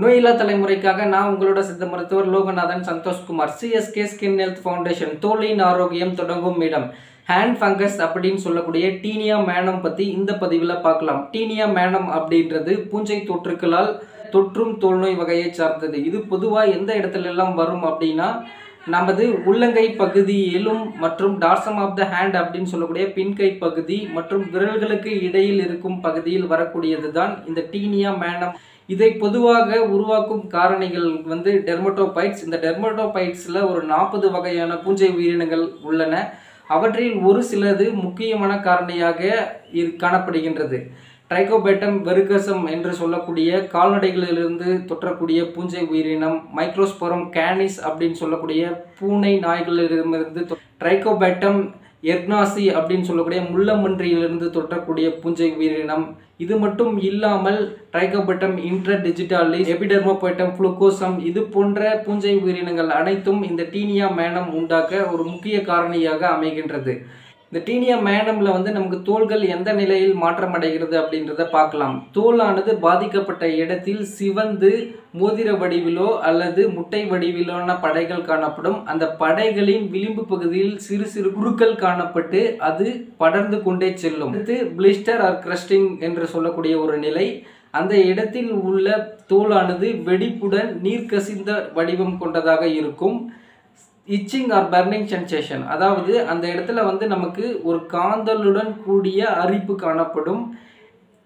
நோயில்லா தலைமுறைக்காக நான் உங்களோட சித்த மருத்துவர் Loganathan Santhoshkumar. CSK skin health foundation தோலின் ஆரோக்கியம் தொடங்கும் இடம். ஹேண்ட் ஃபங்கஸ் அப்படின்னு சொல்லக்கூடிய டீனியா மேனம் பற்றி இந்த பதிவில் பார்க்கலாம். டீனியா மேனம் அப்படின்றது பூஞ்சை தொற்றுக்களால் தொற்றும் தோல்நோய் வகையை சார்ந்தது. இது பொதுவாக எந்த இடத்துல எல்லாம் வரும் அப்படின்னா நமது உள்ளங்கை பகுதி எலும் மற்றும் டார்சம் ஆஃப் த ஹேண்ட் அப்படின்னு சொல்லக்கூடிய பின்கை பகுதி மற்றும் விரல்களுக்கு இடையில் இருக்கும் பகுதியில் வரக்கூடியது தான் இந்த டீனியா மேனம் இதை பொதுவாக உருவாக்கும் காரணிகள் வந்து டெர்மட்டோபைட்ஸ் இந்த டெர்மட்டோபைட்ஸில் ஒரு நாற்பது வகையான பூஞ்சை உயிரினங்கள் உள்ளன. அவற்றில் ஒரு சிலது முக்கியமான காரணியாக இரு காணப்படுகின்றது. ட்ரைகோபேட்டம் வெருகசம் என்று சொல்லக்கூடிய கால்நடைகளிலிருந்து தொற்றக்கூடிய பூஞ்சை உயிரினம் மைக்ரோஸ்போரம் கேனிஸ் அப்படின்னு சொல்லக்கூடிய பூனை நாய்களிடமிருந்து ட்ரைகோபேட்டம் எர்னாசி அப்படின்னு சொல்லக்கூடிய முள்ளமன்றியிலிருந்து தொற்றக்கூடிய பூஞ்சை உயிரினம். இது மட்டும் இல்லாமல் ட்ரைகோபட்டம் இன்ட்ர டிஜிட்டாலி எபிடெர்மோபைட்டம் புளுக்கோசம் இது போன்ற பூஞ்சை உயிரினங்கள் அனைத்தும் இந்த டீனியா மேனம் உண்டாக்க ஒரு முக்கிய காரணியாக அமைகின்றது. இந்த டீனியா மேனமில் வந்து நமக்கு தோள்கள் எந்த நிலையில் மாற்றம் அடைகிறது அப்படின்றத பார்க்கலாம். தோலானது பாதிக்கப்பட்ட இடத்தில் சிவந்து மோதிர வடிவிலோ அல்லது முட்டை வடிவிலான படைகள் காணப்படும். அந்த படைகளின் விளிம்பு பகுதியில் சிறு சிறு குருக்கள் காணப்பட்டு அது படர்ந்து கொண்டே செல்லும். அடுத்து பிளிஸ்டர் ஆர் கிரஸ்டிங் என்று சொல்லக்கூடிய ஒரு நிலை. அந்த இடத்தில் உள்ள தோலானது வெடிப்புடன் நீர் கசிந்த வடிவம் கொண்டதாக இருக்கும். இச்சிங் ஆர் பர்னிங் சென்சேஷன் அதாவது அந்த இடத்துல வந்து நமக்கு ஒரு காந்தலுடன் கூடிய அரிப்பு காணப்படும்.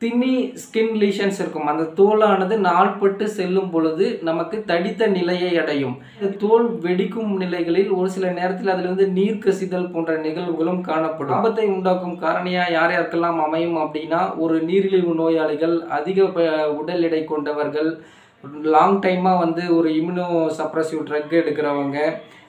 தின்னி ஸ்கின் லீஷன்ஸ் இருக்கும். அந்த தோலானது நாள்பட்டு செல்லும் பொழுது நமக்கு தடித்த நிலையை அடையும். இந்த தோல் வெடிக்கும் நிலைகளில் ஒரு சில நேரத்தில் அதில் வந்து நீர் கசிதல் போன்ற நிகழ்வுகளும் காணப்படும். ஆபத்தை உண்டாக்கும் காரணியாக யார் யாருக்கெல்லாம் அமையும் அப்படின்னா ஒரு நீரிழிவு நோயாளிகள் அதிக உடல் எடை கொண்டவர்கள் லாங் டைமாக வந்து ஒரு இம்யூனோ சப்ரஸிவ் ட்ரக் எடுக்கிறவங்க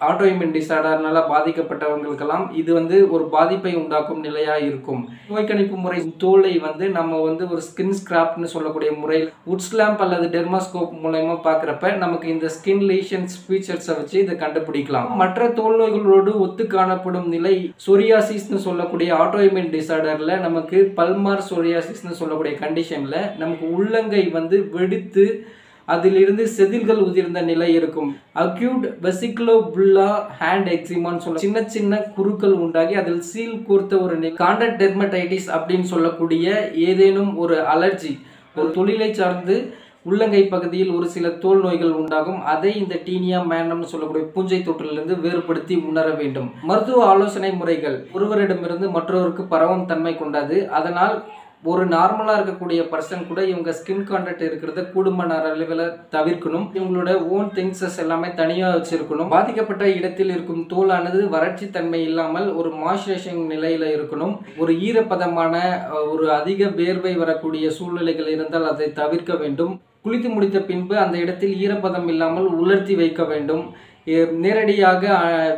ஆட்டோ இம்யூன் டிசார்டர்னால பாதிக்கப்பட்டவங்களுக்கெல்லாம் இது வந்து ஒரு பாதிப்பை உண்டாக்கும் நிலையாக இருக்கும். நோய்கணிப்பு முறை தோலை வந்து நம்ம வந்து ஒரு ஸ்கின் ஸ்கிராப்னு சொல்லக்கூடிய முறையில் உட்ஸ்லாம்ப் அல்லது டெர்மாஸ்கோப் மூலயமா பார்க்குறப்ப நமக்கு இந்த ஸ்கின் லீஷன்ஸ் ஃபீச்சர்ஸை வச்சு இதை கண்டுபிடிக்கலாம். மற்ற தோல் நோய்களோடு ஒத்து காணப்படும் நிலை சொரியாசிஸ்னு சொல்லக்கூடிய ஆட்டோ இம்யூன் டிசார்டரில் நமக்கு பல்மார் சொரியாசிஸ்னு சொல்லக்கூடிய கண்டிஷனில் நமக்கு உள்ளங்கை வந்து வெடித்து அதிலிருந்து செதில்கள் உதிர்ந்த நிலை இருக்கும். அக்யூட் வெசிக்லோ புல்லா ஹேண்ட் எக்ஸிமான்னு சொல்ல சின்ன சின்ன குருக்கள் உண்டாகி அதில் சீல் கோர்த்த ஒரு காண்டக்ட் டெர்மடைட்டிஸ் அப்படின்னு சொல்லக்கூடிய ஏதேனும் ஒரு அலர்ஜி ஒரு தொழிலை சார்ந்து உள்ளங்கை பகுதியில் ஒரு சில தோல் நோய்கள் உண்டாகும். அதை இந்த டீனியா மேனம்னு சொல்லக்கூடிய பூஞ்சை தொற்றிலிருந்து வேறுபடுத்தி உணர வேண்டும். மருத்துவ ஆலோசனை முறைகள். ஒருவரிடமிருந்து மற்றவருக்கு பரவும் தன்மை கொண்டது. அதனால் ஒரு நார்மலாக இருக்கக்கூடிய பர்சன் கூட இவங்க ஸ்கின் கான்டாக்ட் இருக்கிறத கூடுமான அளவில் தவிர்க்கணும். இவங்களோட ஓன் திங்ஸஸ் எல்லாமே தனியாக வச்சிருக்கணும். பாதிக்கப்பட்ட இடத்தில் இருக்கும் தோலானது வறட்சி தன்மை இல்லாமல் ஒரு மாய்ஸ்சரைசிங் நிலையில் இருக்கணும். ஒரு ஈரப்பதமான ஒரு அதிக வேர்வை வரக்கூடிய சூழ்நிலைகள் இருந்தால் அதை தவிர்க்க வேண்டும். குளித்து முடித்த பின்பு அந்த இடத்தில் ஈரப்பதம் இல்லாமல் உலர்த்தி வைக்க வேண்டும். நேரடியாக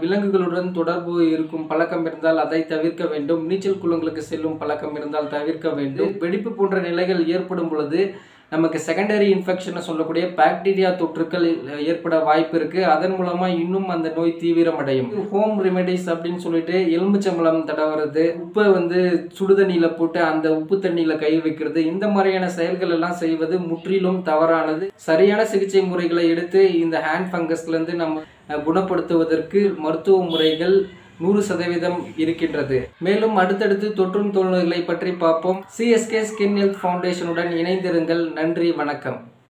விலங்குகளுடன் தொடர்பு இருக்கும் பழக்கம் இருந்தால் அதை தவிர்க்க வேண்டும். நீச்சல் குளங்களுக்கு செல்லும் பழக்கம் இருந்தால் தவிர்க்க வேண்டும். வெடிப்பு போன்ற நிலைகள் ஏற்படும் பொழுது நமக்கு செகண்டரி இன்ஃபெக்ஷன் சொல்லக்கூடிய பாக்டீரியா தொற்றுக்கள் ஏற்பட வாய்ப்பு இருக்குது அதன் மூலமாக இன்னும் அந்த நோய் தீவிரமடையும். ஹோம் ரெமெடிஸ் அப்படின்னு சொல்லிட்டு எலும்புச்சம்பளம் தடவுறது உப்பை வந்து சுடுதண்ணியில் போட்டு அந்த உப்பு தண்ணியில் கை வைக்கிறது இந்த மாதிரியான செயல்கள் எல்லாம் செய்வது முற்றிலும் தவறானது. சரியான சிகிச்சை முறைகளை எடுத்து இந்த ஹேண்ட் ஃபங்கஸ்லேருந்து நம்ம குணப்படுத்துவதற்கு மருத்துவ முறைகள் நூறு சதவீதம் இருக்கின்றது. மேலும் அடுத்தடுத்து தொற்றும் தோல்நோய்களை பற்றி பார்ப்போம். சிஎஸ்கே ஸ்கின் ஹெல்த் ஃபவுண்டேஷனுடன் இணைந்திருங்கள். நன்றி வணக்கம்.